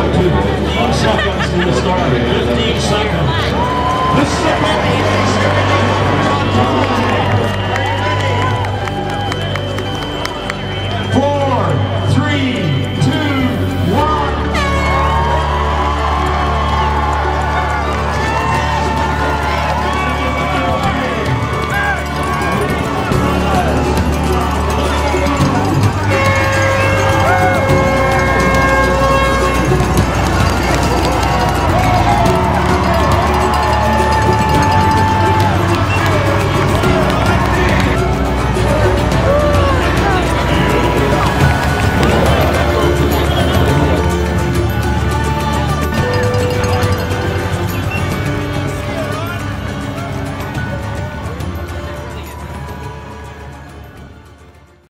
up to 15 seconds to the start. 15 seconds. This is